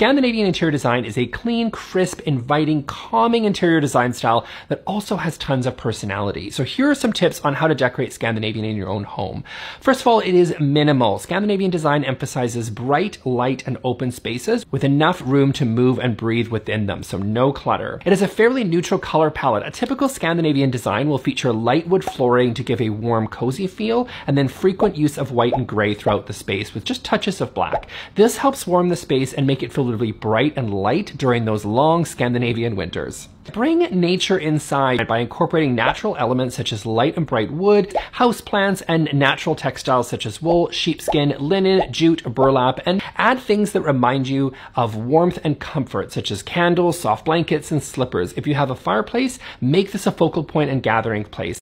Scandinavian interior design is a clean, crisp, inviting, calming interior design style that also has tons of personality. So here are some tips on how to decorate Scandinavian in your own home. First of all, it is minimal. Scandinavian design emphasizes bright, light, and open spaces with enough room to move and breathe within them, so no clutter. It is a fairly neutral color palette. A typical Scandinavian design will feature light wood flooring to give a warm, cozy feel, and then frequent use of white and gray throughout the space with just touches of black. This helps warm the space and make it feel really bright and light during those long Scandinavian winters. Bring nature inside by incorporating natural elements such as light and bright wood, houseplants, and natural textiles such as wool, sheepskin, linen, jute, burlap, and add things that remind you of warmth and comfort such as candles, soft blankets, and slippers. If you have a fireplace, make this a focal point and gathering place.